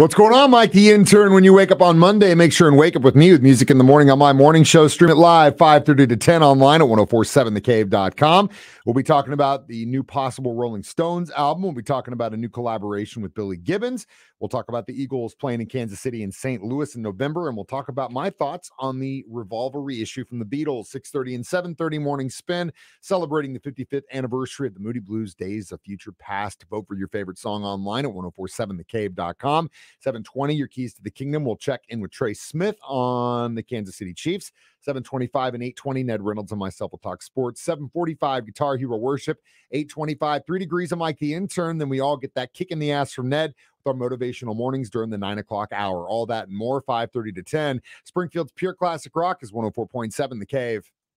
What's going on, Mike the intern? When you wake up on Monday, make sure and wake up with me with music in the morning on my morning show. Stream it live 5:30 to 10 online at 1047thecave.com. We'll be talking about the new possible Rolling Stones album. We'll be talking about a new collaboration with Billy Gibbons. We'll talk about the Eagles playing in Kansas City and St. Louis in November, and we'll talk about my thoughts on the Revolver reissue from the Beatles, 6:30 and 7:30 morning spin, celebrating the 55th anniversary of the Moody Blues Days of Future Passed. Vote for your favorite song online at 1047thecave.com. 720, your keys to the kingdom. We'll check in with Trey Smith on the Kansas City Chiefs. 725 and 820, Ned Reynolds and myself will talk sports. 745, Guitar Hero Worship. 825, three degrees of Mike the intern. Then we all get that kick in the ass from Ned with our motivational mornings during the nine o'clock hour. All that and more, 530 to 10. Springfield's Pure Classic Rock is 104.7 The Cave.